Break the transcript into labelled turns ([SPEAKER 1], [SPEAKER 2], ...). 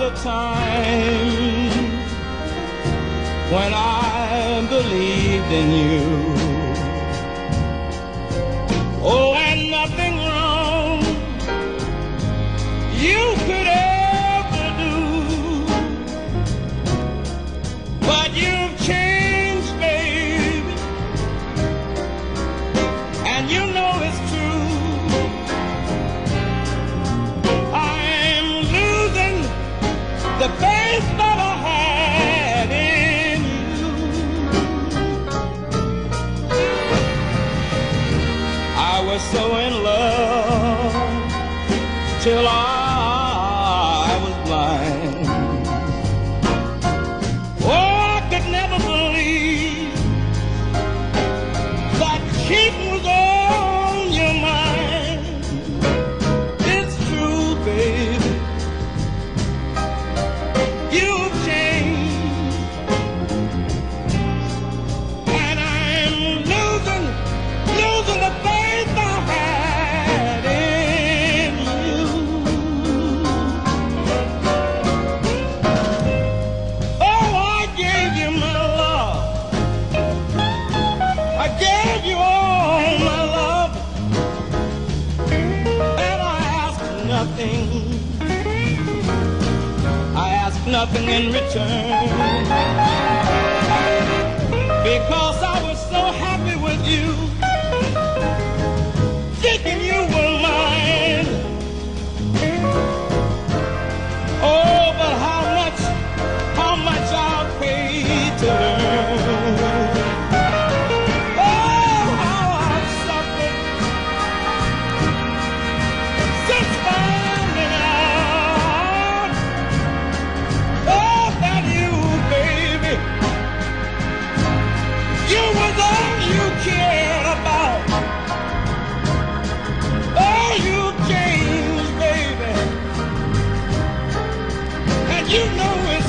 [SPEAKER 1] The a time when I believed in you. Oh, so in love till I was blind. nothing in return. Because I was so happy with you. You know it.